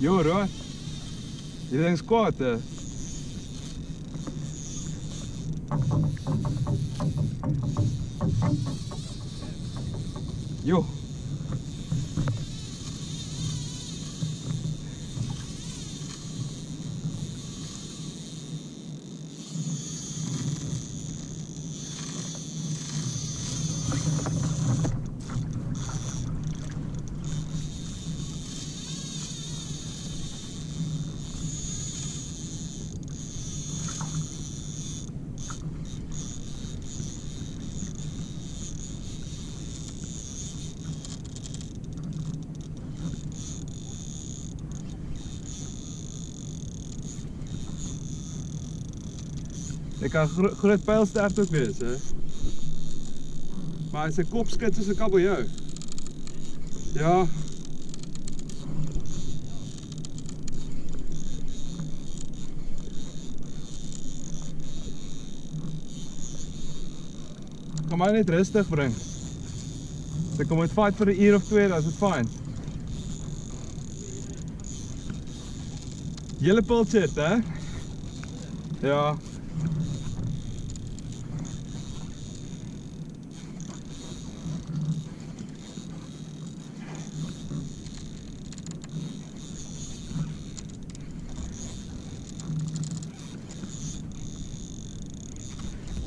Juro. Är det en skåte? Jo. Thank Ik kan groot pijlstaart ook wezen. Hè? Maar zijn kopskets is een kabeljauw. Ja. Ik maar mij niet rustig brengen. Dan kom het fight voor een uur of twee, dat is het fijn. Jelle pultje, hè? Ja.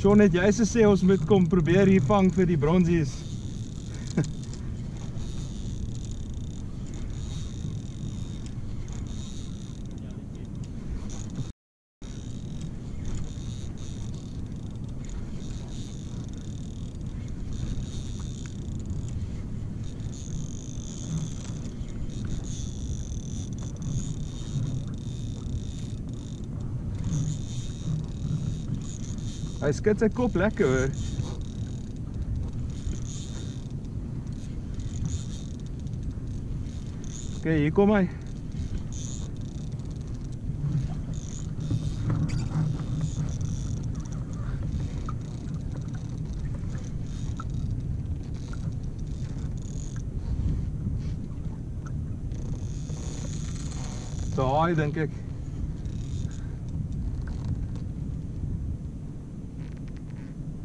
Sean het juist gesê ons moet kom probeer hier vang vir die bronsies. Hy skud sy kop lekker hoor. Oké, okay, hier kom hy. Daai dink ek.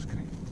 screen.